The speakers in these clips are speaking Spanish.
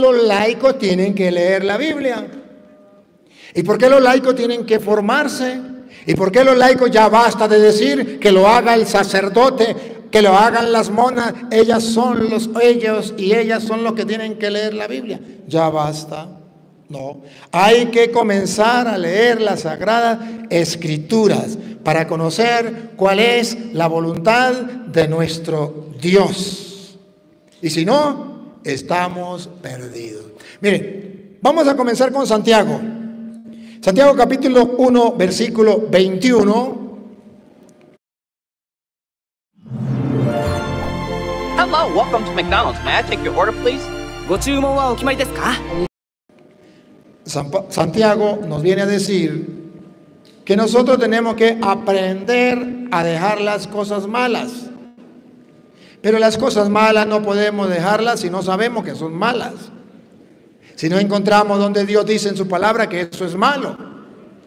los laicos tienen que leer la Biblia? ¿Y por qué los laicos tienen que formarse? ¿Y por qué los laicos ya basta de decir que lo haga el sacerdote, que lo hagan las monas? Ellas son los ellos y ellas son los que tienen que leer la Biblia. Ya basta. No, hay que comenzar a leer las sagradas escrituras para conocer cuál es la voluntad de nuestro Dios. Y si no, estamos perdidos. Miren, vamos a comenzar con Santiago. Santiago capítulo 1, versículo 21. Hello, welcome to McDonald's. May I take your order, please? San Santiago nos viene a decir que nosotros tenemos que aprender a dejar las cosas malas. Pero las cosas malas no podemos dejarlas si no sabemos que son malas. Si no encontramos donde Dios dice en su palabra que eso es malo.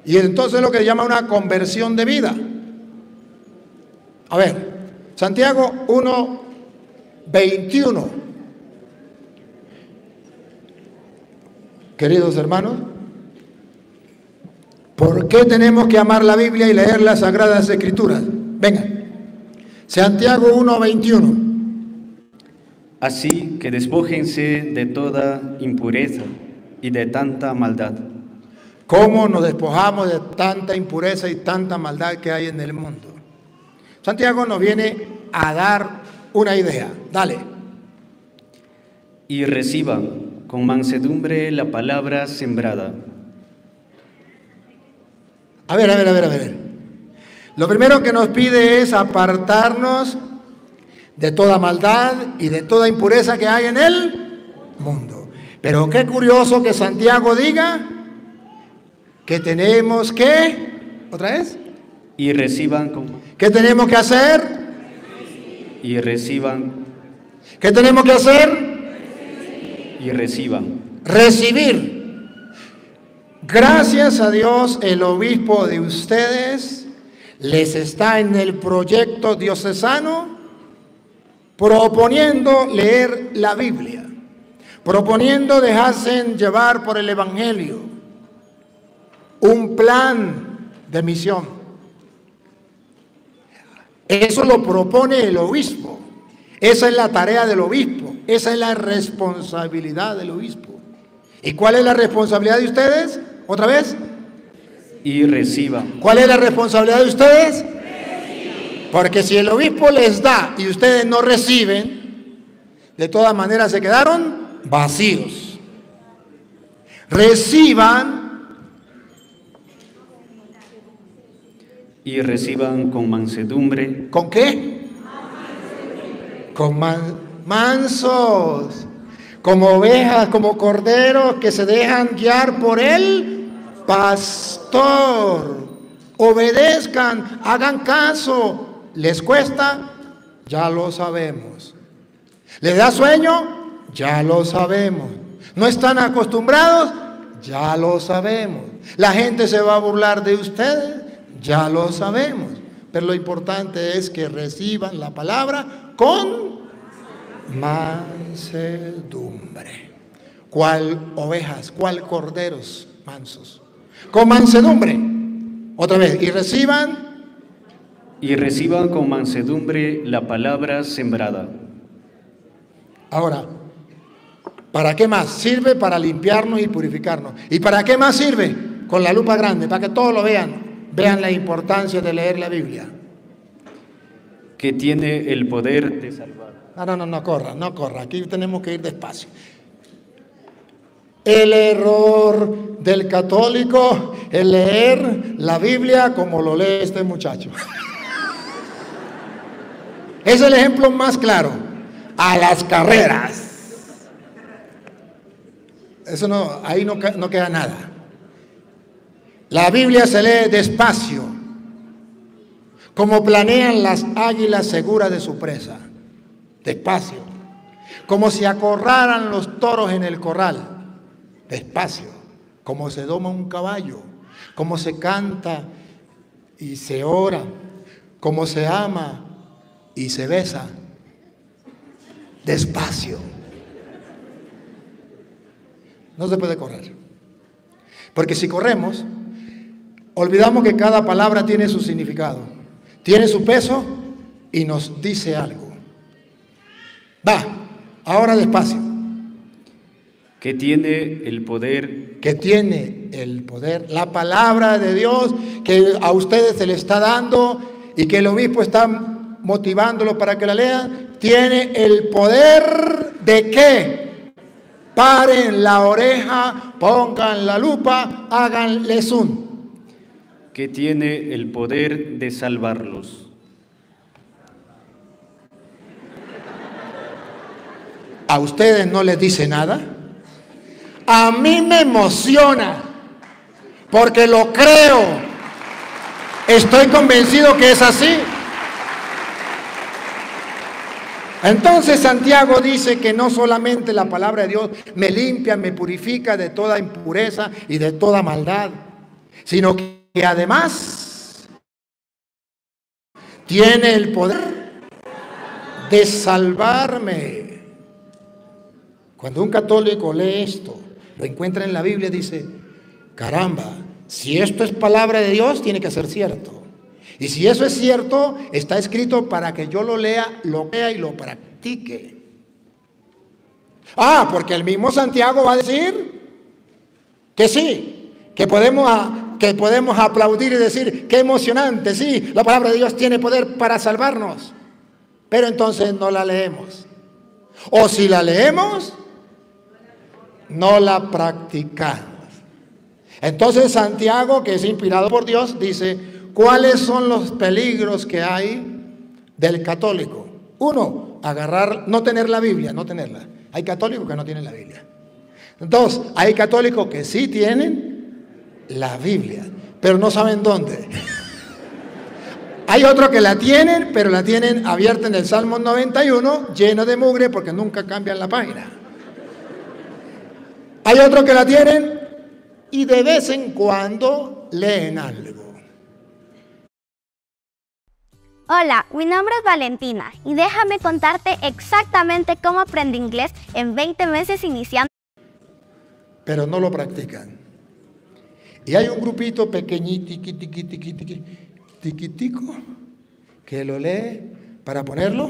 Y entonces lo que se llama una conversión de vida. A ver, Santiago 1, 21. Queridos hermanos, ¿por qué tenemos que amar la Biblia y leer las Sagradas Escrituras? Venga, Santiago 1:21. Así que despójense de toda impureza y de tanta maldad. ¿Cómo nos despojamos de tanta impureza y tanta maldad que hay en el mundo? Santiago nos viene a dar una idea. Dale. Y reciban con mansedumbre la palabra sembrada. A ver, a ver, a ver, a ver. Lo primero que nos pide es apartarnos de toda maldad y de toda impureza que hay en el mundo. Pero qué curioso que Santiago diga que tenemos que, otra vez, y reciban con, ¿qué tenemos que hacer? Y reciban. ¿Qué tenemos que hacer? y reciban. Recibir. Gracias a Dios, el obispo de ustedes les está en el proyecto diocesano proponiendo leer la Biblia, proponiendo dejarse llevar por el Evangelio, un plan de misión. Eso lo propone el obispo. Esa es la tarea del obispo, esa es la responsabilidad del obispo. ¿Y cuál es la responsabilidad de ustedes? ¿Otra vez? Y reciban. ¿Cuál es la responsabilidad de ustedes? Porque si el obispo les da y ustedes no reciben, de todas maneras se quedaron vacíos. Reciban. Y reciban con mansedumbre. ¿Con qué? con mansos, como ovejas, como corderos que se dejan guiar por el pastor. Obedezcan, hagan caso. ¿Les cuesta? Ya lo sabemos. ¿Les da sueño? Ya lo sabemos. ¿No están acostumbrados? Ya lo sabemos. ¿La gente se va a burlar de ustedes? Ya lo sabemos. Pero lo importante es que reciban la palabra con mansedumbre. ¿Cuál ovejas? ¿Cuál corderos mansos? Con mansedumbre. Otra vez. Y reciban. Y reciban con mansedumbre la palabra sembrada. Ahora, ¿para qué más? Sirve para limpiarnos y purificarnos. ¿Y para qué más sirve? Con la lupa grande, para que todos lo vean vean la importancia de leer la Biblia. Que tiene el poder de salvar. No, no, no, no corra, no corra. Aquí tenemos que ir despacio. El error del católico es leer la Biblia como lo lee este muchacho. Es el ejemplo más claro. A las carreras. Eso no, ahí no, no queda nada. La Biblia se lee despacio, como planean las águilas seguras de su presa, despacio, como si acorraran los toros en el corral, despacio, como se doma un caballo, como se canta y se ora, como se ama y se besa, despacio. No se puede correr. Porque si corremos, olvidamos que cada palabra tiene su significado, tiene su peso y nos dice algo. Va, ahora despacio. Que tiene el poder, Que tiene el poder, la palabra de Dios que a ustedes se le está dando y que el obispo está motivándolo para que la lean, tiene el poder de qué? Paren la oreja, pongan la lupa, háganle zoom. que tiene el poder de salvarlos. ¿A ustedes no les dice nada? A mí me emociona, porque lo creo. Estoy convencido que es así. Entonces Santiago dice que no solamente la palabra de Dios me limpia, me purifica de toda impureza y de toda maldad, sino que además tiene el poder de salvarme. Cuando un católico lee esto, lo encuentra en la Biblia, dice, caramba, si esto es palabra de Dios, tiene que ser cierto. Y si eso es cierto, está escrito para que yo lo lea, lo lea y lo practique. Ah, porque el mismo Santiago va a decir que sí, que podemos, que podemos aplaudir y decir, qué emocionante, sí, la palabra de Dios tiene poder para salvarnos. Pero entonces no la leemos. O si la leemos, no la practicamos. Entonces Santiago, que es inspirado por Dios, dice, ¿cuáles son los peligros que hay del católico? Uno, agarrar, no tener la Biblia, no tenerla. Hay católicos que no tienen la Biblia. Dos, hay católicos que sí tienen la Biblia, pero no saben dónde. Hay otros que la tienen, pero la tienen abierta en el Salmo 91, lleno de mugre porque nunca cambian la página. Hay otros que la tienen y de vez en cuando leen algo. Hola, mi nombre es Valentina y déjame contarte exactamente cómo aprendí inglés en 20 meses iniciando. pero no lo practican. Y hay un grupito pequeñito, tiqui, tiqui, tiqui, tiqui, tiquitico, que lo lee para ponerlo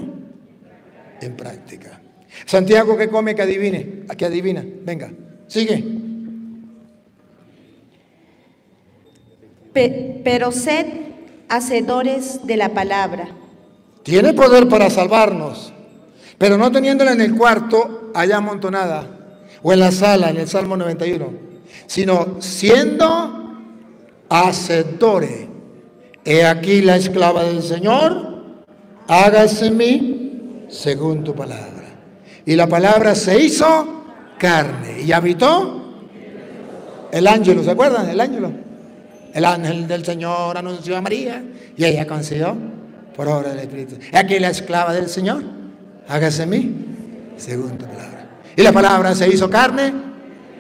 en práctica. Santiago, que come? Que adivine. ¿A qué adivina? Venga, sigue. Pe- pero sed hacedores de la palabra, Tiene poder para salvarnos, pero no teniéndola en el cuarto allá amontonada, o en la sala, en el Salmo 91, sino siendo hacedores. He aquí la esclava del Señor, hágase en mí según tu palabra. Y la palabra se hizo carne y habitó el ángel, ¿se acuerdan? El ángel. El ángel del Señor anunció a María y ella concibió por obra del Espíritu. Aquí la esclava del Señor, hágase en mí según tu palabra. Y la palabra se hizo carne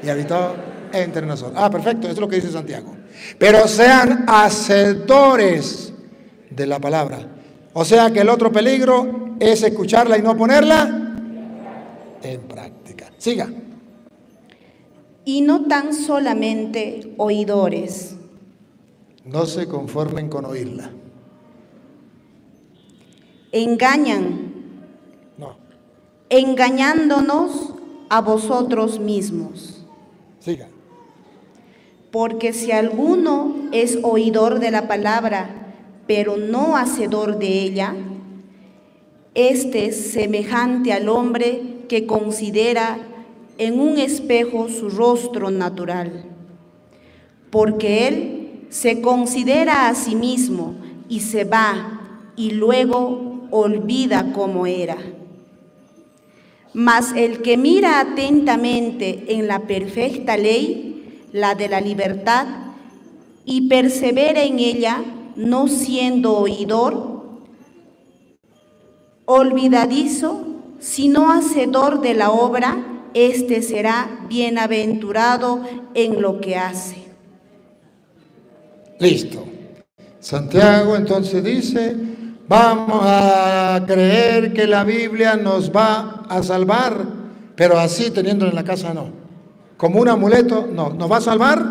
y habitó entre nosotros. Ah, perfecto, eso es lo que dice Santiago. Pero sean hacedores de la palabra. O sea que el otro peligro es escucharla y no ponerla en práctica. Siga. Y no tan solamente oidores, No se conformen con oírla. engañan, No. engañándonos a vosotros mismos. Siga. Porque si alguno es oidor de la palabra, pero no hacedor de ella, este es semejante al hombre que considera en un espejo su rostro natural. Porque él se considera a sí mismo y se va y luego olvida cómo era. Mas el que mira atentamente en la perfecta ley, la de la libertad, y persevera en ella, no siendo oidor, olvidadizo, sino hacedor de la obra, éste será bienaventurado en lo que hace. Listo. Santiago entonces dice, vamos a creer que la Biblia nos va a salvar, pero así teniéndola en la casa no. como un amuleto, no, nos va a salvar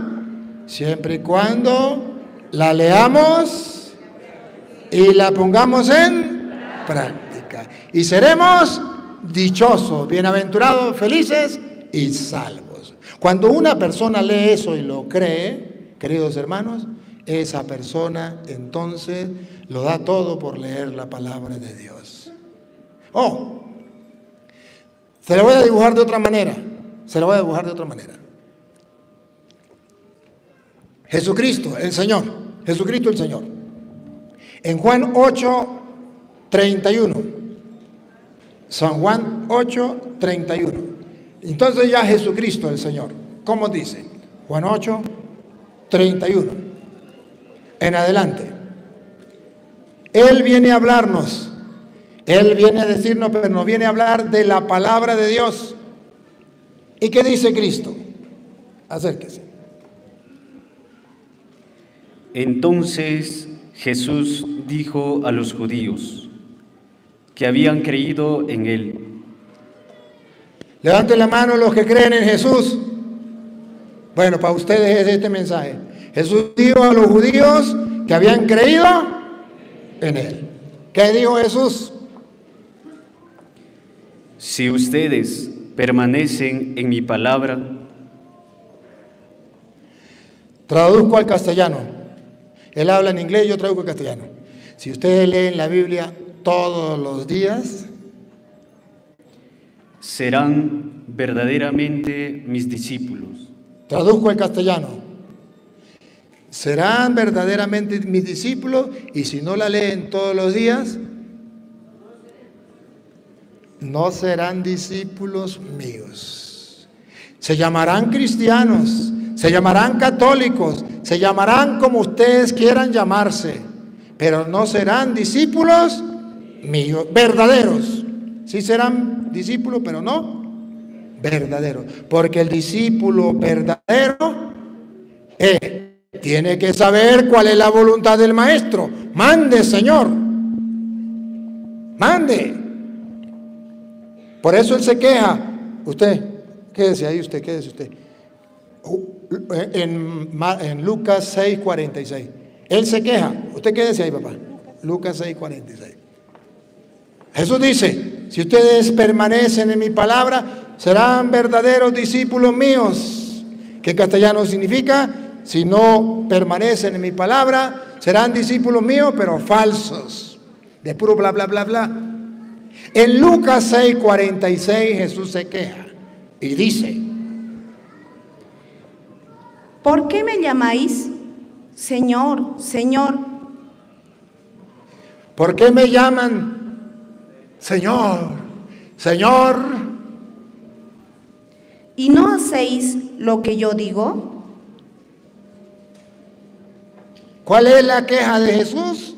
siempre y cuando la leamos y la pongamos en práctica. Y seremos dichosos, bienaventurados, felices y salvos. Cuando una persona lee eso y lo cree, queridos hermanos, esa persona entonces lo da todo por leer la palabra de Dios. Oh, se lo voy a dibujar de otra manera. Se lo voy a dibujar de otra manera. Jesucristo, el Señor. Jesucristo, el Señor. En Juan 8, 31. San Juan 8, 31. Entonces ya Jesucristo, el Señor. ¿Cómo dice? Juan 8, 31. En adelante. Él viene a hablarnos. Él viene a decirnos, pero nos viene a hablar de la palabra de Dios. ¿Y qué dice Cristo? Acérquese. Entonces Jesús dijo a los judíos que habían creído en él. Levanten la mano los que creen en Jesús. Bueno, para ustedes es este mensaje. Jesús dijo a los judíos que habían creído en él. ¿Qué dijo Jesús? Si ustedes permanecen en mi palabra, traduzco al castellano. Él habla en inglés, yo traigo en castellano. Si ustedes leen la Biblia todos los días, serán verdaderamente mis discípulos. Traduzco al castellano. Serán verdaderamente mis discípulos y si no la leen todos los días, no serán discípulos míos. Se llamarán cristianos, se llamarán católicos, se llamarán como ustedes quieran llamarse, pero no serán discípulos míos, verdaderos. Sí serán discípulos, pero no verdaderos. Porque el discípulo verdadero eh, tiene que saber cuál es la voluntad del maestro. Mande, Señor. Mande. Por eso él se queja. Usted, quédese ahí, usted, quédese usted en, en Lucas 6, 46. Él se queja. ¿Usted qué decía ahí, papá? Lucas 6, 46. Jesús dice, si ustedes permanecen en mi palabra, serán verdaderos discípulos míos. ¿Qué castellano significa? Si no permanecen en mi palabra, serán discípulos míos, pero falsos. De puro bla, bla, bla, bla. En Lucas 6, 46 Jesús se queja y dice, ¿Por qué me llamáis Señor, Señor? ¿Por qué me llaman Señor, Señor? ¿Y no hacéis lo que yo digo? ¿Cuál es la queja de Jesús?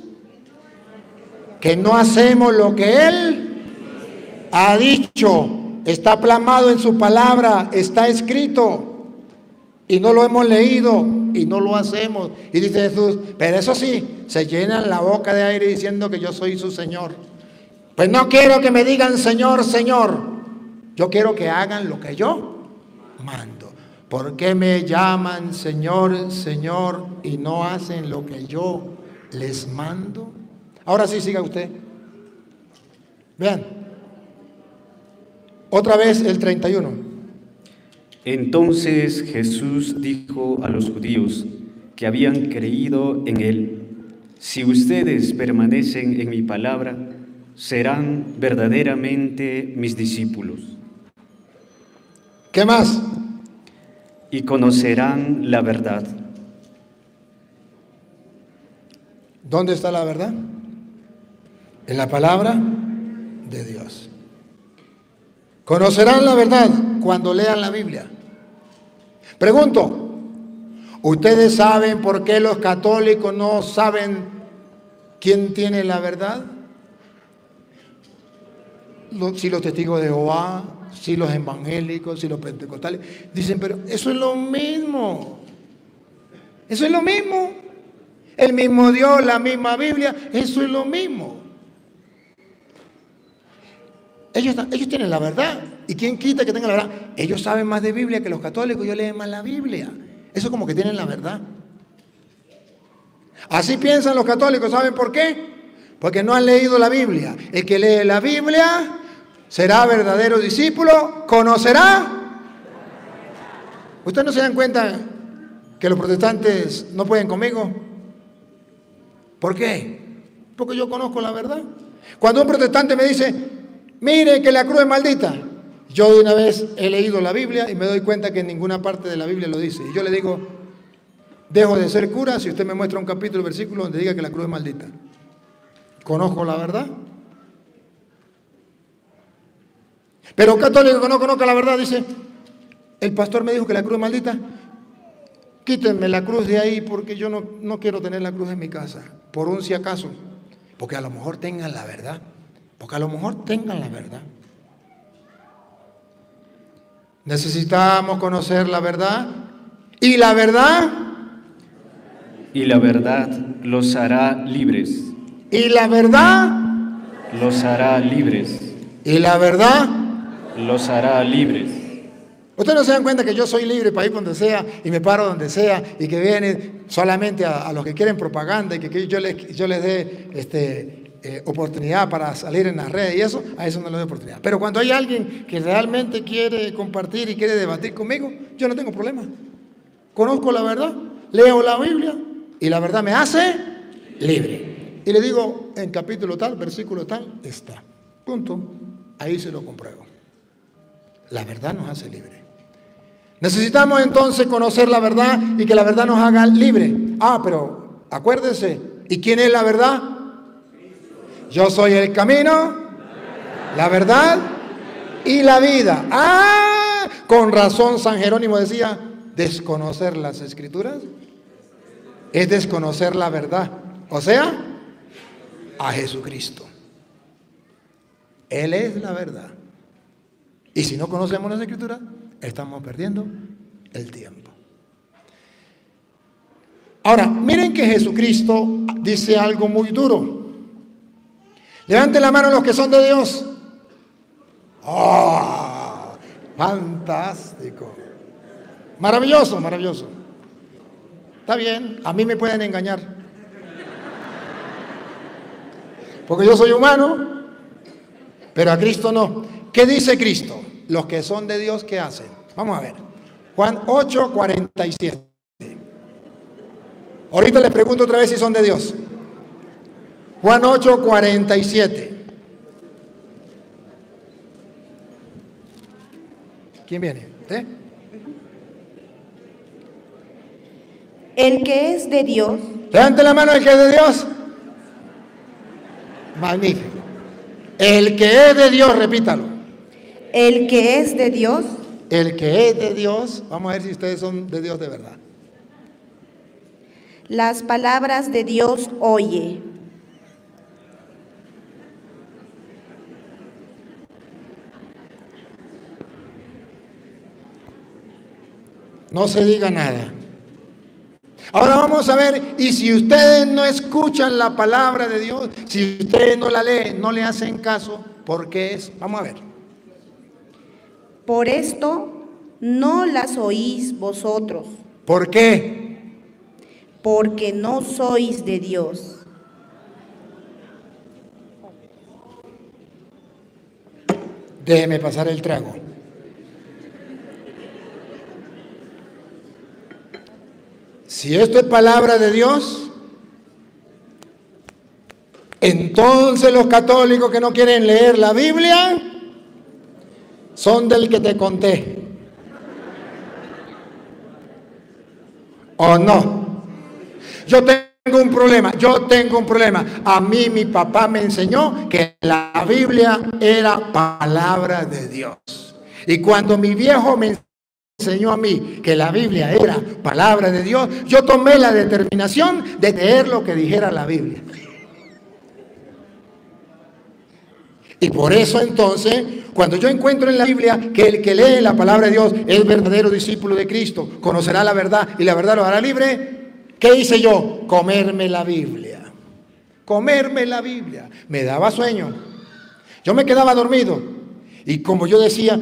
Que no hacemos lo que Él ha dicho. Está plasmado en su palabra, está escrito y no lo hemos leído y no lo hacemos. Y dice Jesús, pero eso sí, se llenan la boca de aire diciendo que yo soy su Señor. Pues no quiero que me digan Señor, Señor. Yo quiero que hagan lo que yo mando. ¿Por qué me llaman Señor, Señor y no hacen lo que yo les mando? Ahora sí, siga usted. Vean. Otra vez el 31. Entonces Jesús dijo a los judíos que habían creído en él, si ustedes permanecen en mi palabra, serán verdaderamente mis discípulos. ¿Qué más? Y conocerán la verdad. ¿Dónde está la verdad? En la palabra de Dios. Conocerán la verdad cuando lean la Biblia. Pregunto, ¿ustedes saben por qué los católicos no saben quién tiene la verdad? Si los testigos de Jehová, si los evangélicos, si los pentecostales, dicen, pero eso es lo mismo. Eso es lo mismo. El mismo Dios, la misma Biblia, eso es lo mismo. Ellos, ellos tienen la verdad. ¿Y quién quita que tengan la verdad? Ellos saben más de Biblia que los católicos, ellos leen más la Biblia. Eso como que tienen la verdad. Así piensan los católicos, ¿saben por qué? Porque no han leído la Biblia. El que lee la Biblia será verdadero discípulo, conocerá. ¿Ustedes no se dan cuenta que los protestantes no pueden conmigo? ¿Por qué? Porque yo conozco la verdad. Cuando un protestante me dice, mire que la cruz es maldita, yo de una vez he leído la Biblia y me doy cuenta que en ninguna parte de la Biblia lo dice. Y yo le digo, dejo de ser cura si usted me muestra un capítulo, versículo donde diga que la cruz es maldita. Conozco la verdad. Pero un católico que no conozca la verdad dice, el pastor me dijo que la cruz es maldita. Quítenme la cruz de ahí porque yo no, no quiero tener la cruz en mi casa, por un si acaso. Porque a lo mejor tengan la verdad. Porque a lo mejor tengan la verdad. Necesitamos conocer la verdad. Y la verdad. Y la verdad los hará libres. Y la verdad. Los hará libres. Y la verdad. Los hará libres. Ustedes no se dan cuenta que yo soy libre para ir donde sea y me paro donde sea y que viene solamente a, los que quieren propaganda y que, yo, les, yo les dé este, eh, oportunidad para salir en las redes y eso, a eso no les doy oportunidad. Pero cuando hay alguien que realmente quiere compartir y quiere debatir conmigo, yo no tengo problema. Conozco la verdad, leo la Biblia y la verdad me hace libre. Y le digo, en capítulo tal, versículo tal, está. Punto. Ahí se lo compruebo. La verdad nos hace libre. Necesitamos entonces conocer la verdad y que la verdad nos haga libre. Ah, pero acuérdense, ¿y quién es la verdad? Yo soy el camino, la verdad y la vida. Ah, con razón San Jerónimo decía, desconocer las escrituras es desconocer la verdad. O sea, a Jesucristo. Él es la verdad. Y si no conocemos las escrituras, estamos perdiendo el tiempo. Ahora, miren que Jesucristo dice algo muy duro. Levanten la mano los que son de Dios. ¡Oh! Fantástico. Maravilloso, maravilloso. Está bien, a mí me pueden engañar. Porque yo soy humano, pero a Cristo no. ¿Qué dice Cristo? Los que son de Dios, ¿qué hacen? Vamos a ver. Juan 8, 47. Ahorita les pregunto otra vez si son de Dios. Juan 8, 47. ¿Quién viene? ¿Usted? El que es de Dios. Levante la mano el que es de Dios. Magnífico. El que es de Dios, repítalo. El que es de Dios. El que es de Dios. Vamos a ver si ustedes son de Dios de verdad. Las palabras de Dios oye. No se diga nada. Ahora vamos a ver, y si ustedes no escuchan la palabra de Dios, si ustedes no la leen, no le hacen caso, ¿por qué es? Vamos a ver. Por esto no las oís vosotros. ¿Por qué? Porque no sois de Dios. Déjeme pasar el trago. Si esto es palabra de Dios, entonces los católicos que no quieren leer la Biblia son del que te conté. ¿O no? Yo tengo un problema, yo tengo un problema. A mí mi papá me enseñó que la Biblia era palabra de Dios. Y cuando mi viejo me enseñó a mí que la Biblia era palabra de Dios, yo tomé la determinación de leer lo que dijera la Biblia. Y por eso entonces, cuando yo encuentro en la Biblia que el que lee la palabra de Dios es verdadero discípulo de Cristo, conocerá la verdad y la verdad lo hará libre, ¿qué hice yo? Comerme la Biblia. Comerme la Biblia. Me daba sueño. Yo me quedaba dormido. Y como yo decía,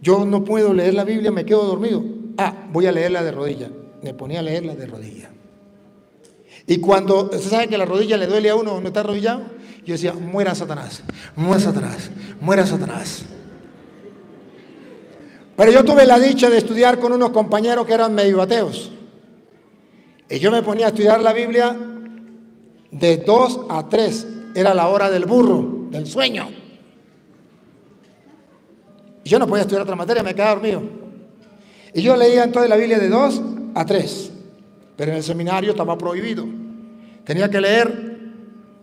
Yo no puedo leer la Biblia, me quedo dormido. Ah, voy a leerla de rodilla. Me ponía a leerla de rodilla. Y cuando, ¿usted sabe que la rodilla le duele a uno cuando está arrodillado? Yo decía, muera Satanás, muera Satanás, muera Satanás. Pero yo tuve la dicha de estudiar con unos compañeros que eran medio ateos. Y yo me ponía a estudiar la Biblia de 2 a 3. Era la hora del burro, del sueño. Y yo no podía estudiar otra materia, me quedaba dormido. Y yo leía entonces la Biblia de 2 a 3. Pero en el seminario estaba prohibido. Tenía que leer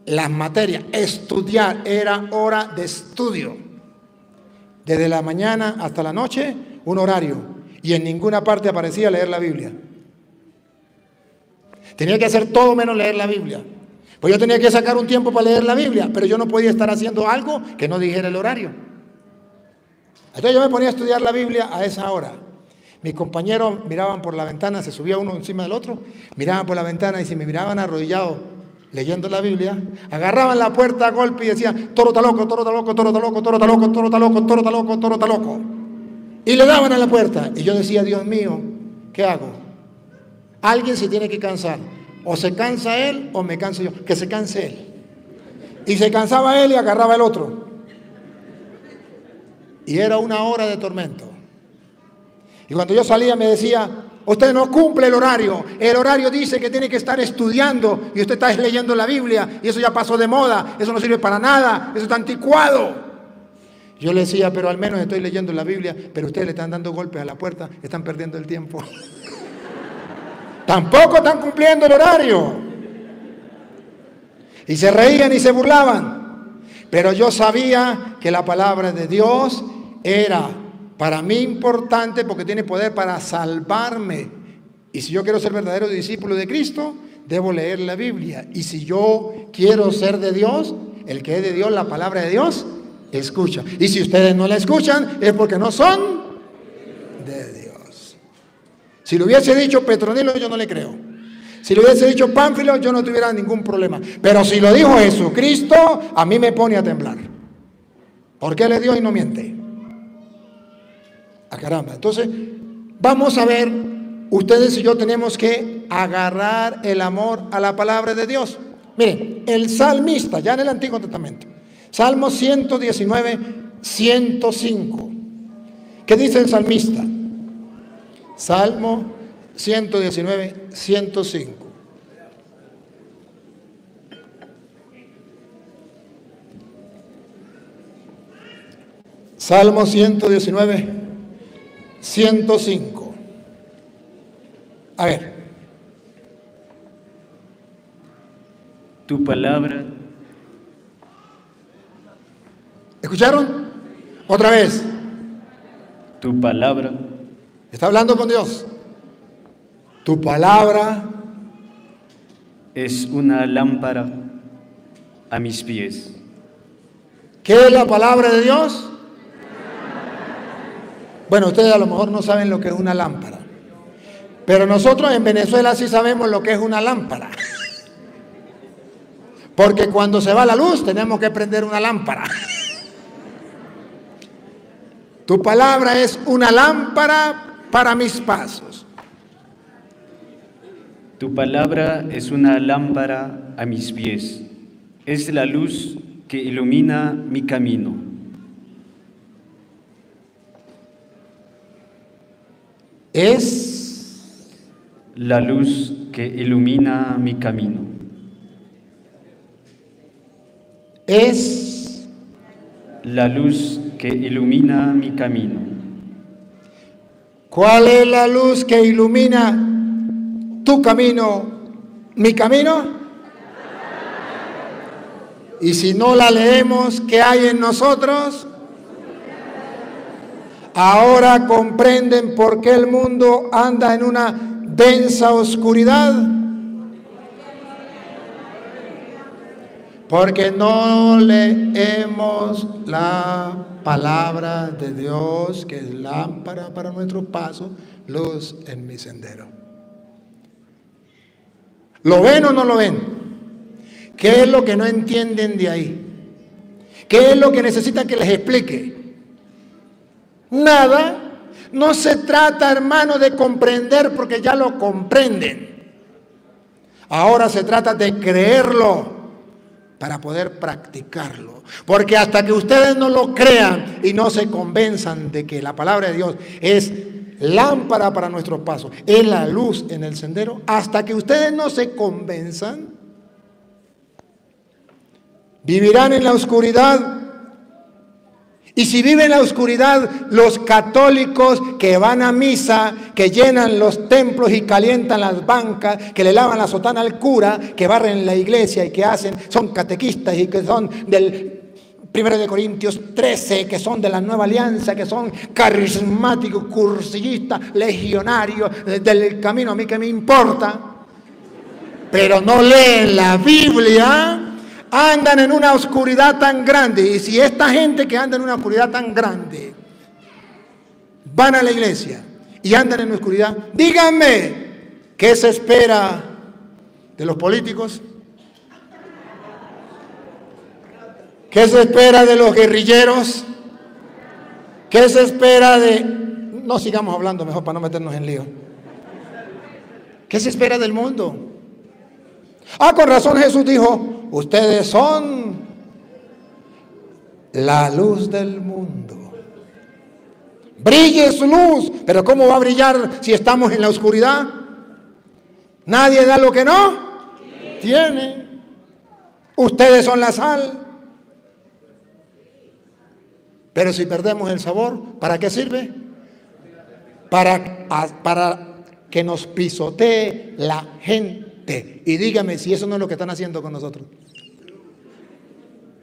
las materias, estudiar, era hora de estudio. Desde la mañana hasta la noche, un horario. Y en ninguna parte aparecía leer la Biblia. Tenía que hacer todo menos leer la Biblia. Pues yo tenía que sacar un tiempo para leer la Biblia, pero yo no podía estar haciendo algo que no dijera el horario. Entonces yo me ponía a estudiar la Biblia a esa hora. Mis compañeros miraban por la ventana, se subía uno encima del otro, miraban por la ventana y si me miraban arrodillado leyendo la Biblia, agarraban la puerta a golpe y decían, toro está loco, toro está loco, toro está loco, toro está loco, toro está loco, toro está loco, toro está loco. Y le daban a la puerta. Y yo decía, Dios mío, ¿qué hago? Alguien se tiene que cansar. O se cansa él o me canso yo. Que se canse él. Y se cansaba él y agarraba el otro. Y era una hora de tormento. Y cuando yo salía me decía, Usted no cumple el horario. El horario dice que tiene que estar estudiando y usted está leyendo la Biblia y eso ya pasó de moda. Eso no sirve para nada. Eso está anticuado. Yo le decía, pero al menos estoy leyendo la Biblia, pero ustedes le están dando golpes a la puerta, están perdiendo el tiempo. Tampoco están cumpliendo el horario. Y se reían y se burlaban. Pero yo sabía que la palabra de Dios era para mí importante porque tiene poder para salvarme. Y si yo quiero ser verdadero discípulo de Cristo, debo leer la Biblia. Y si yo quiero ser de Dios, el que es de Dios, la palabra de Dios, escucha. Y si ustedes no la escuchan, es porque no son de Dios. Si lo hubiese dicho Petronilo, yo no le creo. Si lo hubiese dicho Pánfilo, yo no tuviera ningún problema. Pero si lo dijo Jesucristo, a mí me pone a temblar. Porque Él es Dios y no miente. Ah, caramba. Entonces, vamos a ver, ustedes y yo tenemos que agarrar el amor a la palabra de Dios. Miren, el salmista, ya en el Antiguo Testamento, Salmo 119, 105. ¿Qué dice el salmista? Salmo 119, 105. Salmo 119, 105. A ver. Tu palabra. ¿Escucharon? Otra vez. Tu palabra. Está hablando con Dios. Tu palabra es una lámpara a mis pies. ¿Qué es la palabra de Dios? Bueno, ustedes a lo mejor no saben lo que es una lámpara. Pero nosotros en Venezuela sí sabemos lo que es una lámpara. Porque cuando se va la luz tenemos que prender una lámpara. Tu palabra es una lámpara para mis pasos. Tu palabra es una lámpara a mis pies. Es la luz que ilumina mi camino. Es la luz que ilumina mi camino. Es la luz que ilumina mi camino. ¿Cuál es la luz que ilumina tu camino, mi camino? Y si no la leemos, ¿qué hay en nosotros? Ahora comprenden por qué el mundo anda en una densa oscuridad. Porque no leemos la palabra de Dios, que es lámpara para nuestro paso, luz en mi sendero. ¿Lo ven o no lo ven? ¿Qué es lo que no entienden de ahí? ¿Qué es lo que necesitan que les explique? Nada. No se trata, hermano, de comprender porque ya lo comprenden. Ahora se trata de creerlo para poder practicarlo. Porque hasta que ustedes no lo crean y no se convenzan de que la palabra de Dios es lámpara para nuestros pasos, es la luz en el sendero, hasta que ustedes no se convenzan, vivirán en la oscuridad. Y si viven en la oscuridad, los católicos que van a misa, que llenan los templos y calientan las bancas, que le lavan la sotana al cura, que barren la iglesia y que hacen, son catequistas y que son del Primero de Corintios 13, que son de la nueva alianza, que son carismáticos, cursillistas, legionarios del camino, a mí que me importa. Pero no leen la Biblia, andan en una oscuridad tan grande. Y si esta gente que anda en una oscuridad tan grande van a la iglesia y andan en oscuridad, díganme, ¿qué se espera de los políticos? ¿Qué se espera de los guerrilleros? ¿Qué se espera de... No sigamos hablando mejor para no meternos en lío. ¿Qué se espera del mundo? Ah, con razón Jesús dijo, ustedes son la luz del mundo. Brille su luz, pero ¿cómo va a brillar si estamos en la oscuridad? Nadie da lo que no tiene. Ustedes son la sal. Pero si perdemos el sabor, ¿para qué sirve? Para, para que nos pisotee la gente. Y dígame si eso no es lo que están haciendo con nosotros.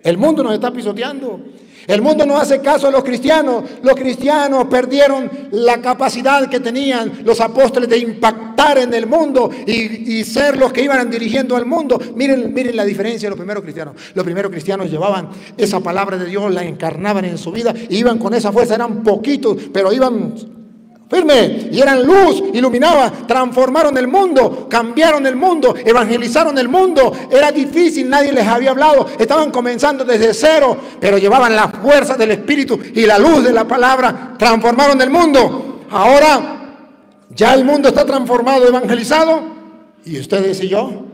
El mundo nos está pisoteando. El mundo no hace caso a los cristianos. Los cristianos perdieron la capacidad que tenían los apóstoles de impactar en el mundo y, ser los que iban dirigiendo al mundo. Miren, miren la diferencia de los primeros cristianos. Los primeros cristianos llevaban esa palabra de Dios, la encarnaban en su vida, iban con esa fuerza, eran poquitos, pero iban firme y eran luz, iluminaba, transformaron el mundo, cambiaron el mundo, evangelizaron el mundo. Era difícil, nadie les había hablado, estaban comenzando desde cero, pero llevaban la fuerza del Espíritu y la luz de la palabra, transformaron el mundo. Ahora ya el mundo está transformado, evangelizado, y ustedes y yo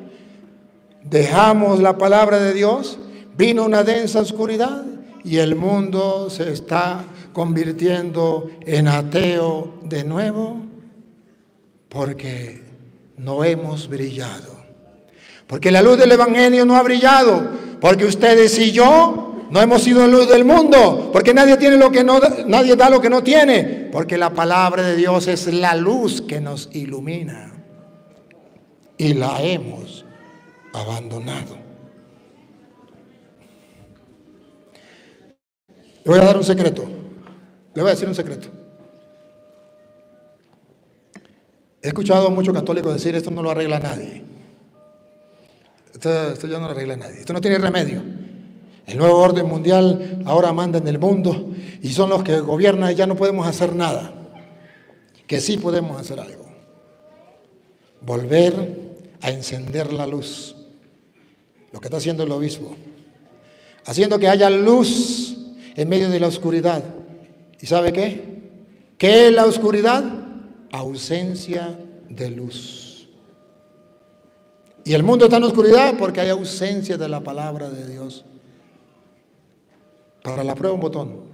dejamos la palabra de Dios, vino una densa oscuridad y el mundo se está convirtiendo en ateo de nuevo porque no hemos brillado. Porque la luz del Evangelio no ha brillado. Porque ustedes y yo no hemos sido luz del mundo. Porque nadie tiene lo que no nadie da lo que no tiene. Porque la palabra de Dios es la luz que nos ilumina. Y la hemos abandonado. Le voy a dar un secreto. Le voy a decir un secreto. He escuchado a muchos católicos decir esto no lo arregla nadie. Esto, ya no lo arregla nadie. Esto no tiene remedio. El nuevo orden mundial ahora manda en el mundo y son los que gobiernan y ya no podemos hacer nada. Que sí podemos hacer algo. Volver a encender la luz. Lo que está haciendo el obispo. Haciendo que haya luz en medio de la oscuridad. ¿Y sabe qué? ¿Qué es la oscuridad? Ausencia de luz. Y el mundo está en oscuridad porque hay ausencia de la palabra de Dios. Para la prueba un botón.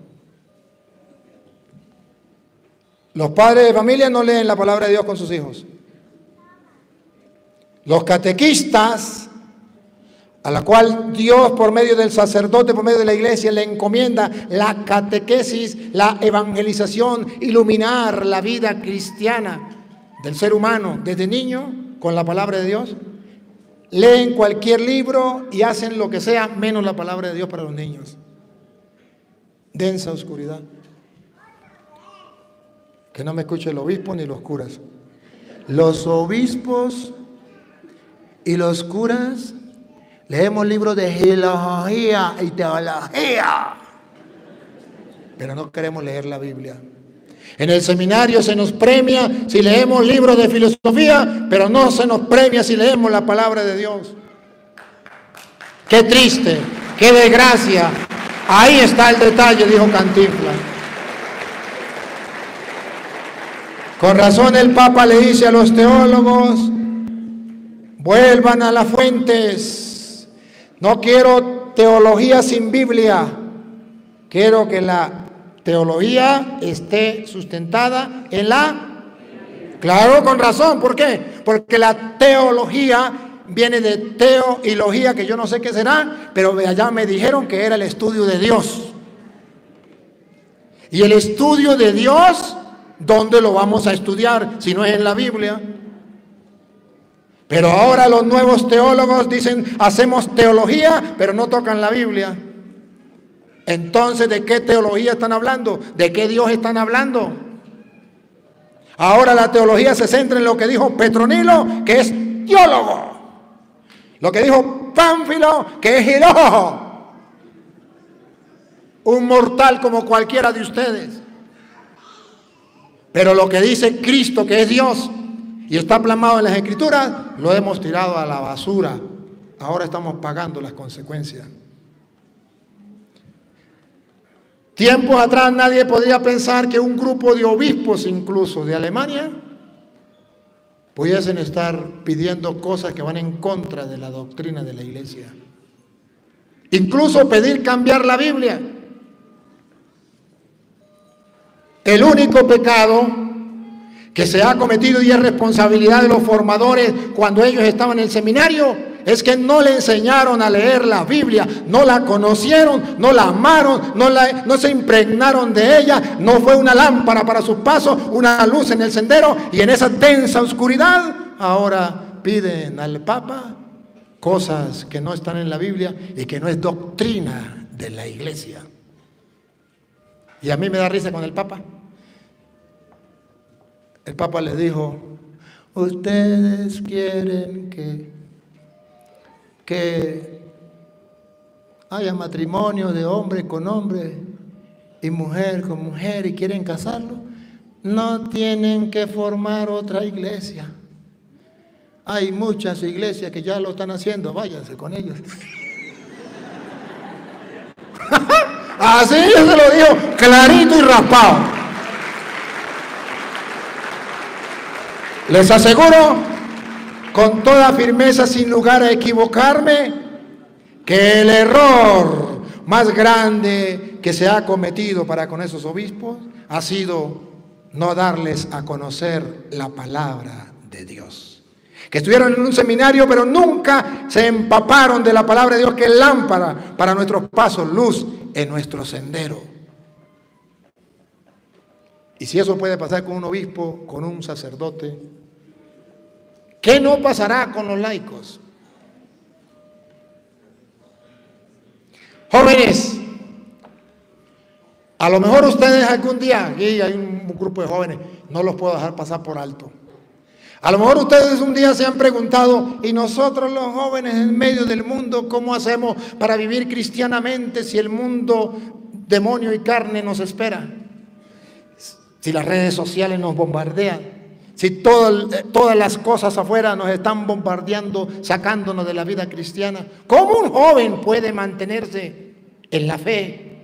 Los padres de familia no leen la palabra de Dios con sus hijos. Los catequistas a la cual Dios por medio del sacerdote, por medio de la iglesia, le encomienda la catequesis, la evangelización, iluminar la vida cristiana del ser humano desde niño con la palabra de Dios. Leen cualquier libro y hacen lo que sea menos la palabra de Dios para los niños. Densa oscuridad. Que no me escuche el obispo ni los curas. Los obispos y los curas Leemos libros de geología y teología, pero no queremos leer la Biblia. En el seminario se nos premia si leemos libros de filosofía, pero no se nos premia si leemos la palabra de Dios. Qué triste, qué desgracia. Ahí está el detalle, dijo Cantinflas. Con razón el Papa le dice a los teólogos, vuelvan a las fuentes. No quiero teología sin Biblia. Quiero que la teología esté sustentada en la... Claro, con razón. ¿Por qué? Porque la teología viene de teo y logía, que yo no sé qué será, pero allá me dijeron que era el estudio de Dios. Y el estudio de Dios, ¿dónde lo vamos a estudiar si no es en la Biblia? Pero ahora los nuevos teólogos dicen, hacemos teología, pero no tocan la Biblia. Entonces, ¿de qué teología están hablando? ¿De qué Dios están hablando? Ahora la teología se centra en lo que dijo Petronilo, que es teólogo. Lo que dijo Pánfilo, que es ojo Un mortal como cualquiera de ustedes. Pero lo que dice Cristo, que es Dios, y está plasmado en las escrituras, lo hemos tirado a la basura. Ahora estamos pagando las consecuencias. Tiempos atrás nadie podría pensar que un grupo de obispos incluso de Alemania pudiesen estar pidiendo cosas que van en contra de la doctrina de la iglesia. Incluso pedir cambiar la Biblia. El único pecado que se ha cometido y es responsabilidad de los formadores cuando ellos estaban en el seminario es que no le enseñaron a leer la Biblia, no la conocieron, no la amaron, no, se impregnaron de ella, no fue una lámpara para sus pasos, una luz en el sendero y en esa densa oscuridad ahora piden al Papa cosas que no están en la Biblia y que no es doctrina de la iglesia. Y a mí me da risa con el Papa. El Papa les dijo, ustedes quieren que, que haya matrimonio de hombre con hombre y mujer con mujer y quieren casarlo, no tienen que formar otra iglesia. Hay muchas iglesias que ya lo están haciendo, váyanse con ellos. Así se lo dijo, clarito y raspado. Les aseguro con toda firmeza, sin lugar a equivocarme, que el error más grande que se ha cometido para con esos obispos ha sido no darles a conocer la palabra de Dios. Que estuvieron en un seminario, pero nunca se empaparon de la palabra de Dios, que es lámpara para nuestros pasos, luz en nuestro sendero. Y si eso puede pasar con un obispo, con un sacerdote, ¿qué no pasará con los laicos? Jóvenes, a lo mejor ustedes algún día, aquí hay un grupo de jóvenes, no los puedo dejar pasar por alto. A lo mejor ustedes un día se han preguntado, ¿y nosotros los jóvenes en medio del mundo cómo hacemos para vivir cristianamente si el mundo demonio y carne nos espera? Si las redes sociales nos bombardean, si todas las cosas afuera nos están bombardeando, sacándonos de la vida cristiana, ¿cómo un joven puede mantenerse en la fe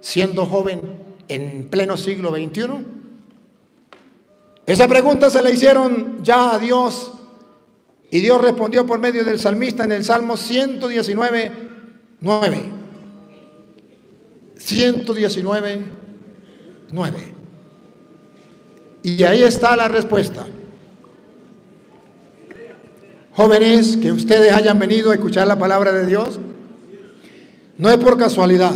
siendo joven en pleno siglo XXI? Esa pregunta se la hicieron ya a Dios y Dios respondió por medio del salmista en el Salmo 119, 9. 119, 9. Y ahí está la respuesta. Jóvenes, que ustedes hayan venido a escuchar la palabra de Dios, no es por casualidad.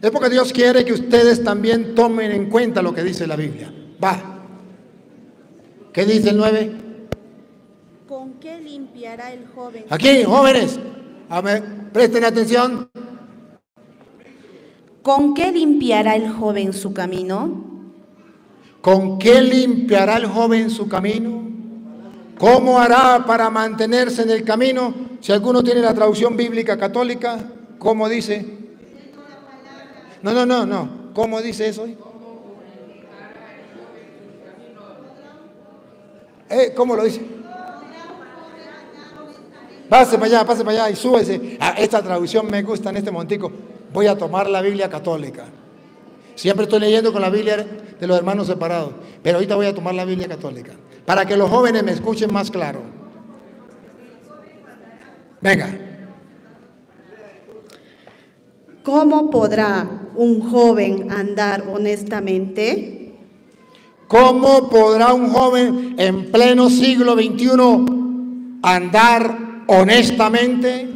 Es porque Dios quiere que ustedes también tomen en cuenta lo que dice la Biblia. Va. ¿Qué dice el 9? ¿Con qué limpiará el joven? Aquí, jóvenes, a ver, presten atención. ¿Con qué limpiará el joven su camino? ¿Con qué limpiará el joven su camino? ¿Cómo hará para mantenerse en el camino? Si alguno tiene la traducción bíblica católica, ¿cómo dice? No, no, no, no. ¿Cómo dice eso? Eh, ¿Cómo lo dice? Pase para allá, pase para allá y súbese. Ah, esta traducción me gusta en este momentico. Voy a tomar la Biblia católica. Siempre estoy leyendo con la Biblia de los hermanos separados. Pero ahorita voy a tomar la Biblia católica. Para que los jóvenes me escuchen más claro. Venga. ¿Cómo podrá un joven andar honestamente? ¿Cómo podrá un joven en pleno siglo XXI andar honestamente?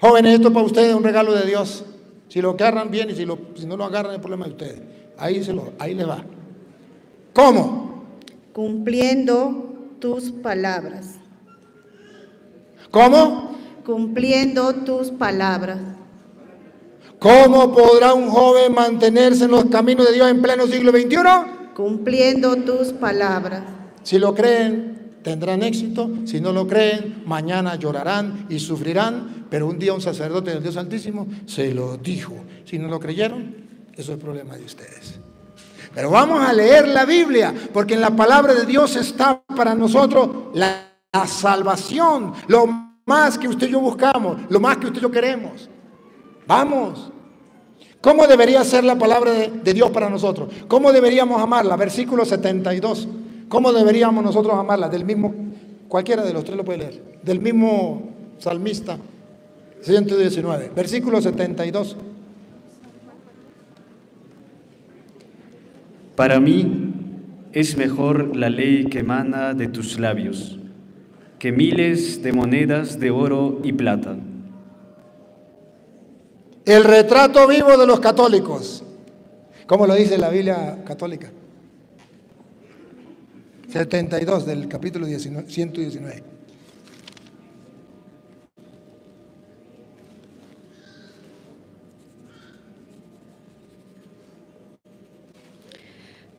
Jóvenes, esto para ustedes es un regalo de Dios. Si lo agarran bien y si, lo, si no lo agarran, el problema de ustedes. Ahí, se lo, ahí le va. ¿Cómo? Cumpliendo tus palabras. ¿Cómo? Cumpliendo tus palabras. ¿Cómo podrá un joven mantenerse en los caminos de Dios en pleno siglo XXI? Cumpliendo tus palabras. Si lo creen, tendrán éxito. Si no lo creen, mañana llorarán y sufrirán. Pero un día un sacerdote del Dios Altísimo se lo dijo. Si no lo creyeron, eso es problema de ustedes. Pero vamos a leer la Biblia, porque en la palabra de Dios está para nosotros la, salvación, lo más que usted y yo buscamos, lo más que usted y yo queremos. Vamos. ¿Cómo debería ser la palabra de, de, Dios para nosotros? ¿Cómo deberíamos amarla? Versículo 72. ¿Cómo deberíamos nosotros amarla? Del mismo, cualquiera de los tres lo puede leer, del mismo salmista, 119, versículo 72. Para mí es mejor la ley que emana de tus labios que miles de monedas de oro y plata. El retrato vivo de los católicos, como lo dice la Biblia católica. 72 del capítulo 19, 119.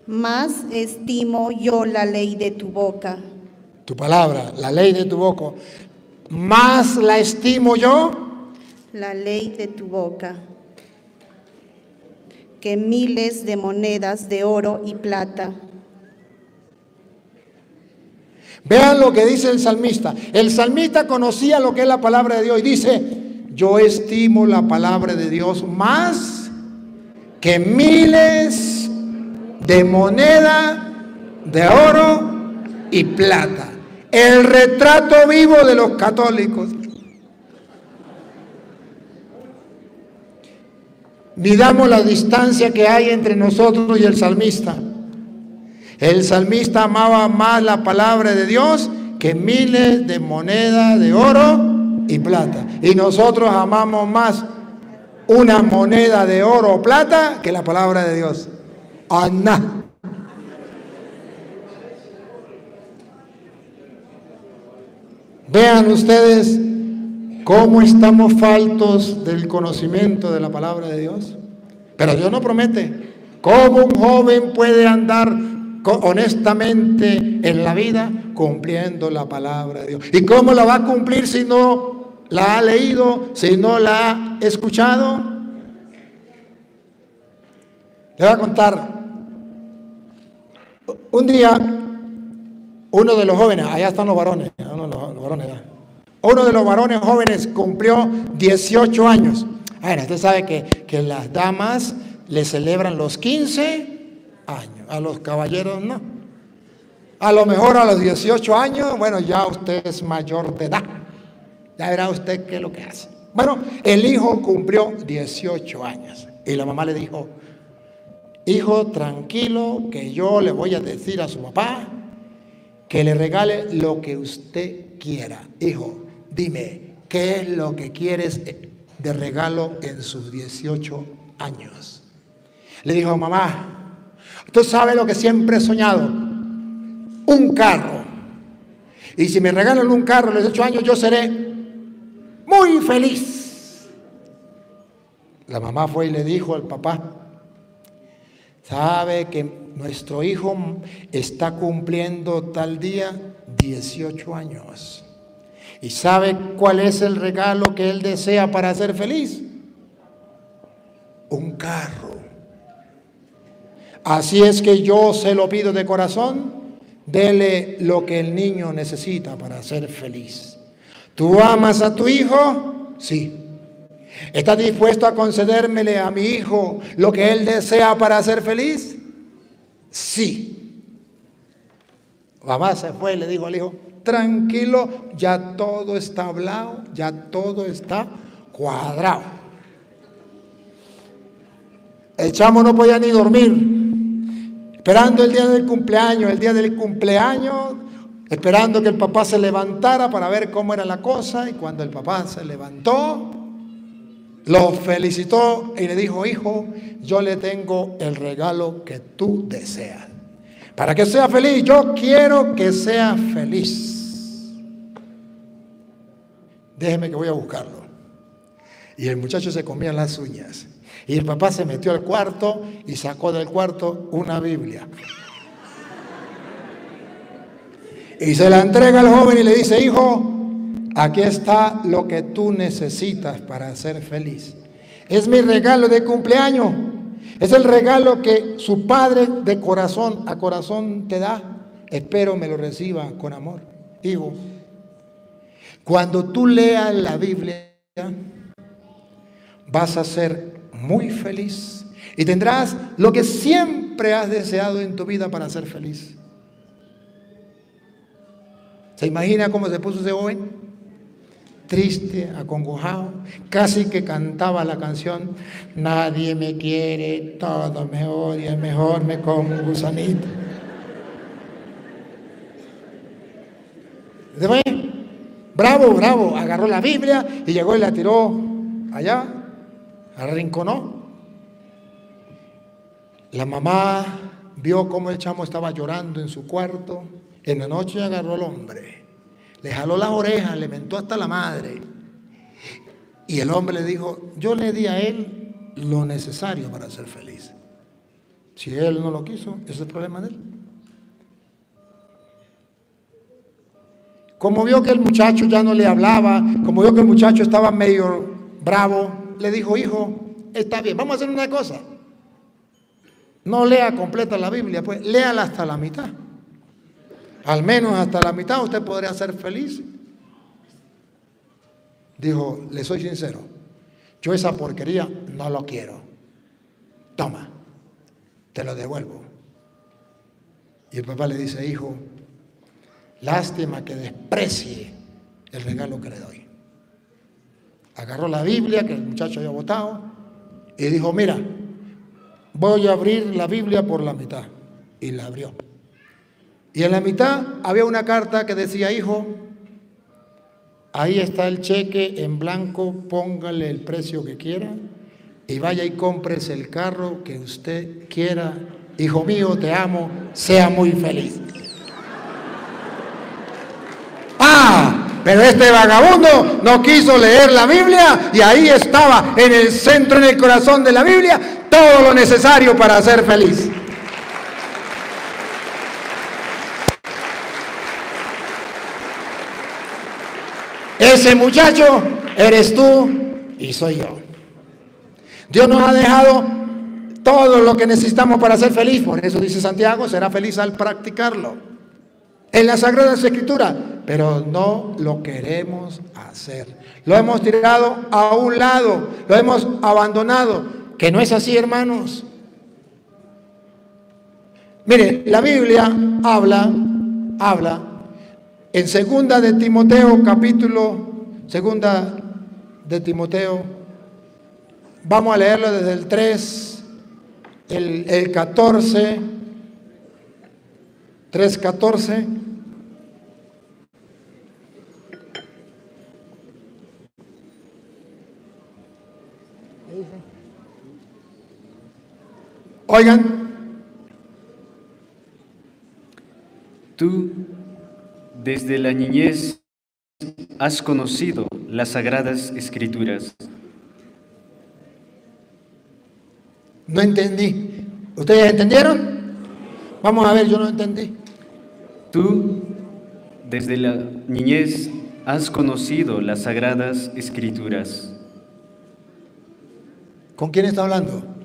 Más estimo yo la ley de tu boca. Tu palabra, la ley de tu boca. Más la estimo yo. La ley de tu boca. Que miles de monedas de oro y plata. Vean lo que dice el salmista. El salmista conocía lo que es la palabra de Dios y dice, yo estimo la palabra de Dios más que miles de moneda de oro y plata. El retrato vivo de los católicos. Midamos la distancia que hay entre nosotros y el salmista. El salmista amaba más la palabra de Dios que miles de monedas de oro y plata. Y nosotros amamos más una moneda de oro o plata que la palabra de Dios. Ana. Vean ustedes cómo estamos faltos del conocimiento de la palabra de Dios. Pero Dios no promete. ¿Cómo un joven puede andar honestamente en la vida cumpliendo la palabra de Dios? ¿Y cómo la va a cumplir si no la ha leído, si no la ha escuchado? Le voy a contar. Un día, uno de los jóvenes, allá están los varones, uno de los, varones, jóvenes cumplió 18 años. Usted sabe que, que las damas le celebran los 15 años, a los caballeros no. A lo mejor a los 18 años, bueno, ya usted es mayor de edad. Ya verá usted qué es lo que hace. Bueno, el hijo cumplió 18 años y la mamá le dijo, hijo, tranquilo, que yo le voy a decir a su papá que le regale lo que usted quiera. Hijo, dime, ¿qué es lo que quieres de regalo en sus 18 años? Le dijo, mamá, usted sabe lo que siempre he soñado, un carro. Y si me regalan un carro a los 18 años, yo seré muy feliz. La mamá fue y le dijo al papá, sabe que nuestro hijo está cumpliendo tal día 18 años. ¿Y sabe cuál es el regalo que él desea para ser feliz? Un carro. Así es que yo se lo pido de corazón, dele lo que el niño necesita para ser feliz. ¿Tú amas a tu hijo? Sí. ¿Estás dispuesto a concedérmele a mi hijo lo que él desea para ser feliz? sí. Mamá se fue y le dijo al hijo, tranquilo, ya todo está hablado, ya todo está cuadrado. El chamo no podía ni dormir, esperando el día del cumpleaños, el día del cumpleaños, esperando que el papá se levantara para ver cómo era la cosa, y cuando el papá se levantó, lo felicitó y le dijo, hijo, yo le tengo el regalo que tú deseas. Para que sea feliz, yo quiero que sea feliz. Déjeme que voy a buscarlo. Y el muchacho se comía las uñas. Y el papá se metió al cuarto y sacó del cuarto una Biblia. Y se la entrega al joven y le dice, hijo, Aquí está lo que tú necesitas para ser feliz. Es mi regalo de cumpleaños. Es el regalo que su padre de corazón a corazón te da. Espero me lo reciba con amor. Hijo, cuando tú leas la Biblia, vas a ser muy feliz y tendrás lo que siempre has deseado en tu vida para ser feliz. ¿Se imagina cómo se puso ese joven? triste, acongojado, casi que cantaba la canción, nadie me quiere, todo me odia, mejor me como un gusanito. bravo, bravo, agarró la Biblia y llegó y la tiró allá, arrinconó. La mamá vio cómo el chamo estaba llorando en su cuarto. En la noche agarró al hombre le jaló las orejas, le mentó hasta la madre. Y el hombre le dijo, yo le di a él lo necesario para ser feliz. Si él no lo quiso, ese es el problema de él. Como vio que el muchacho ya no le hablaba, como vio que el muchacho estaba medio bravo, le dijo, hijo, está bien, vamos a hacer una cosa. No lea completa la Biblia, pues léala hasta la mitad. Al menos hasta la mitad usted podría ser feliz. Dijo, le soy sincero, yo esa porquería no lo quiero. Toma, te lo devuelvo. Y el papá le dice, hijo, lástima que desprecie el regalo que le doy. Agarró la Biblia que el muchacho había botado y dijo, mira, voy a abrir la Biblia por la mitad. Y la abrió. Y en la mitad había una carta que decía, hijo, ahí está el cheque en blanco, póngale el precio que quiera y vaya y compres el carro que usted quiera. Hijo mío, te amo, sea muy feliz. Ah, pero este vagabundo no quiso leer la Biblia y ahí estaba en el centro, en el corazón de la Biblia, todo lo necesario para ser feliz. Ese muchacho eres tú y soy yo. Dios nos ha dejado todo lo que necesitamos para ser feliz. Por eso dice Santiago, será feliz al practicarlo. En la Sagrada Escritura. Pero no lo queremos hacer. Lo hemos tirado a un lado. Lo hemos abandonado. Que no es así, hermanos. Mire, la Biblia habla, habla en segunda de Timoteo, capítulo, segunda de Timoteo, vamos a leerlo desde el 3, el, el 14, 3, 14. Oigan, tú desde la niñez has conocido las sagradas escrituras. No entendí. ¿Ustedes entendieron? Vamos a ver, yo no entendí. Tú, desde la niñez, has conocido las sagradas escrituras. ¿Con quién está hablando?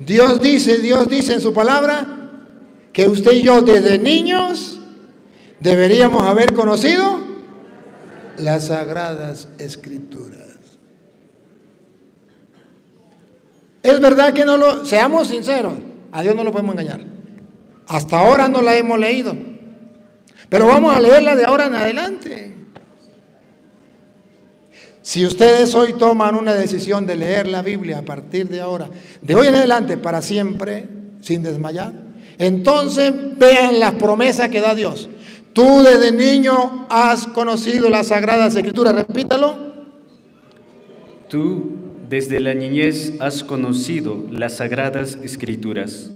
Dios dice, Dios dice en su palabra que usted y yo desde niños deberíamos haber conocido las sagradas escrituras. Es verdad que no lo, seamos sinceros, a Dios no lo podemos engañar. Hasta ahora no la hemos leído, pero vamos a leerla de ahora en adelante. Si ustedes hoy toman una decisión de leer la Biblia a partir de ahora, de hoy en adelante para siempre, sin desmayar, entonces vean las promesas que da Dios. Tú desde niño has conocido las sagradas escrituras, repítalo. Tú desde la niñez has conocido las sagradas escrituras,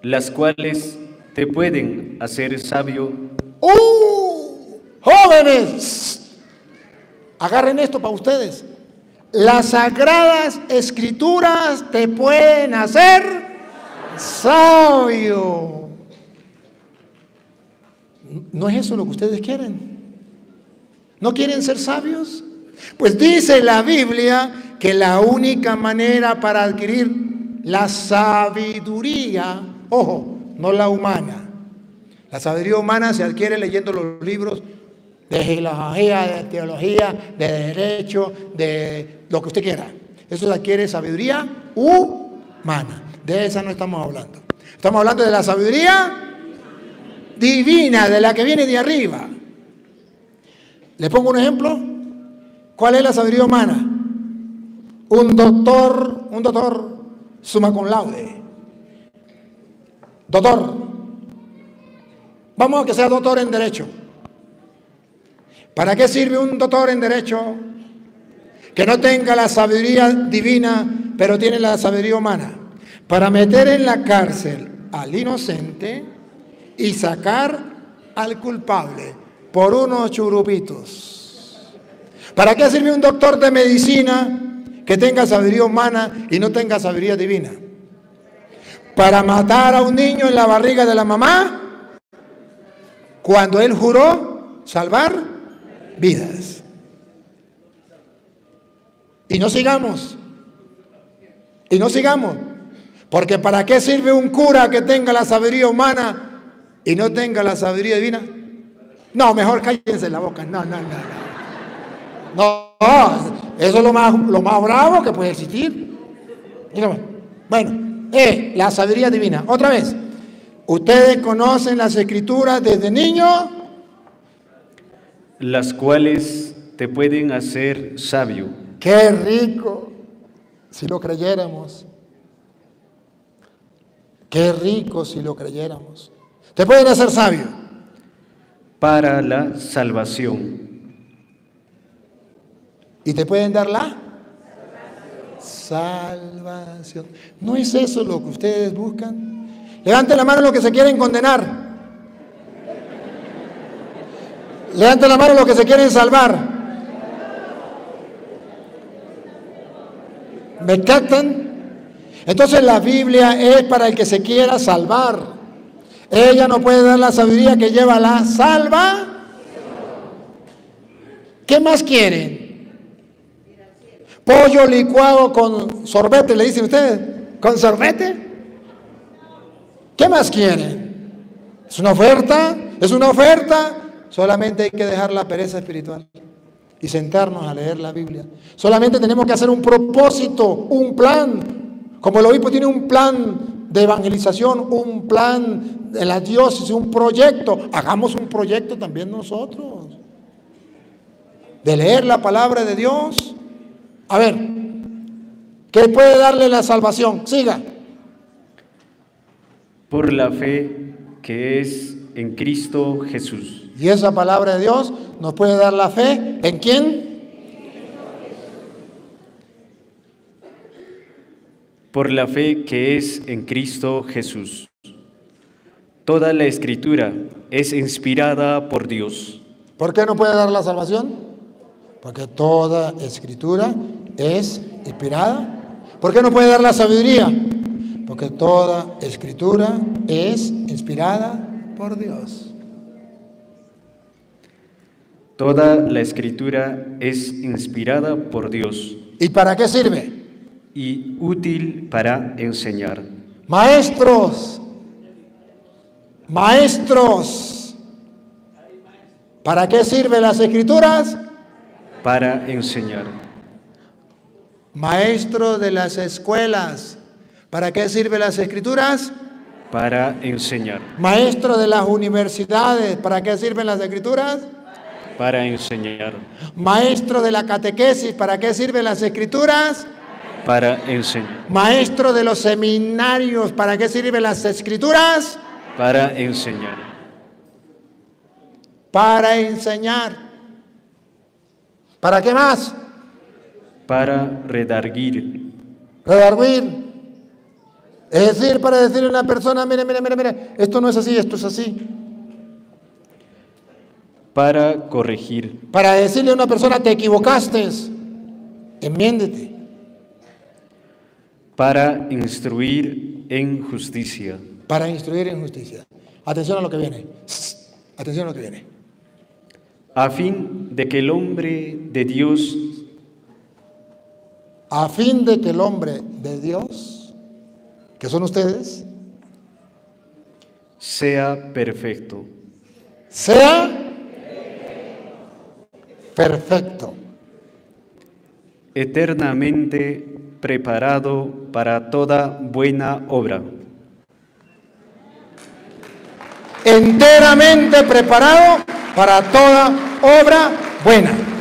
las cuales te pueden hacer sabio. ¡Uh! Jóvenes, Agarren esto para ustedes. Las sagradas escrituras te pueden hacer sabio. ¿No es eso lo que ustedes quieren? ¿No quieren ser sabios? Pues dice la Biblia que la única manera para adquirir la sabiduría, ojo, no la humana, la sabiduría humana se adquiere leyendo los libros de filosofía, de teología, de derecho, de lo que usted quiera. Eso adquiere sabiduría humana. De esa no estamos hablando. Estamos hablando de la sabiduría divina, de la que viene de arriba. ¿Le pongo un ejemplo? ¿Cuál es la sabiduría humana? Un doctor, un doctor suma con laude. Doctor. Vamos a que sea doctor en derecho. ¿Para qué sirve un doctor en derecho que no tenga la sabiduría divina, pero tiene la sabiduría humana? Para meter en la cárcel al inocente y sacar al culpable por unos churupitos. ¿Para qué sirve un doctor de medicina que tenga sabiduría humana y no tenga sabiduría divina? Para matar a un niño en la barriga de la mamá cuando él juró salvar vidas. Y no sigamos. Y no sigamos. Porque ¿para qué sirve un cura que tenga la sabiduría humana y no tenga la sabiduría divina? No, mejor cállense la boca. No, no, no. No, eso es lo más, lo más bravo que puede existir. Bueno, eh, la sabiduría divina. Otra vez, ustedes conocen las escrituras desde niños las cuales te pueden hacer sabio. Qué rico, si lo creyéramos. Qué rico si lo creyéramos. Te pueden hacer sabio. Para la salvación. ¿Y te pueden dar la? Salvación. ¿No es eso lo que ustedes buscan? Levanten la mano los que se quieren condenar. Levanten la mano los que se quieren salvar. ¿Me captan? Entonces la Biblia es para el que se quiera salvar. Ella no puede dar la sabiduría que lleva la salva. ¿Qué más quieren? Pollo licuado con sorbete, le dicen ustedes. ¿Con sorbete? ¿Qué más quieren? ¿Es una oferta? ¿Es una oferta? Solamente hay que dejar la pereza espiritual y sentarnos a leer la Biblia. Solamente tenemos que hacer un propósito, un plan. Como el obispo tiene un plan de evangelización, un plan de la diócesis, un proyecto. Hagamos un proyecto también nosotros. De leer la palabra de Dios. A ver, ¿qué puede darle la salvación? Siga. Por la fe que es en Cristo Jesús. Y esa palabra de Dios nos puede dar la fe. ¿En quién? Por la fe que es en Cristo Jesús. Toda la escritura es inspirada por Dios. ¿Por qué no puede dar la salvación? Porque toda escritura es inspirada. ¿Por qué no puede dar la sabiduría? Porque toda escritura es inspirada por Dios. Toda la escritura es inspirada por Dios. ¿Y para qué sirve? Y útil para enseñar. Maestros, maestros, ¿para qué sirven las escrituras? Para enseñar. Maestro de las escuelas. ¿Para qué sirven las escrituras? para enseñar, Maestro de las universidades. ¿Para qué sirven las escrituras? Para enseñar, Maestro de la catequesis. ¿Para qué sirven las escrituras? para enseñar, Maestro de los seminarios. ¿Para qué sirven las escrituras? para enseñar, Para enseñar. ¿Para qué más? para redarguir, Redarguir. Es decir, para decirle a una persona, mire, mire, mire, mire, esto no es así, esto es así. Para corregir, Para decirle a una persona, te equivocaste, enmiéndete. para instruir en justicia, Para instruir en justicia. Atención a lo que viene. Atención a lo que viene. a fin de que el hombre de Dios A fin de que el hombre de Dios, que son ustedes, sea perfecto, sea perfecto, eternamente preparado para toda buena obra. enteramente preparado para toda obra buena.